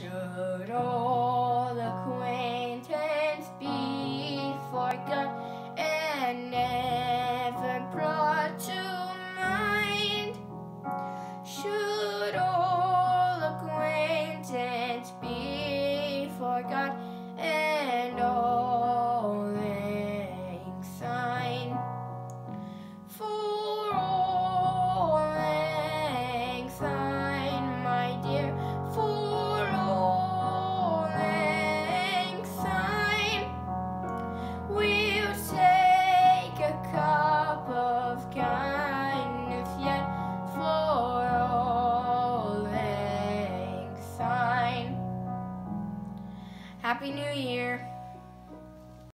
should all Happy New Year.